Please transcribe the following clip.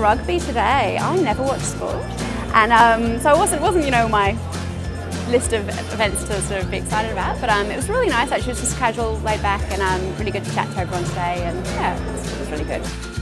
rugby today. I never watch sport. And um, so it wasn't, wasn't, you know, my list of events to sort of be excited about, but um, it was really nice actually. It was just casual, laid back, and um, really good to chat to everyone today, and yeah, it was, it was really good.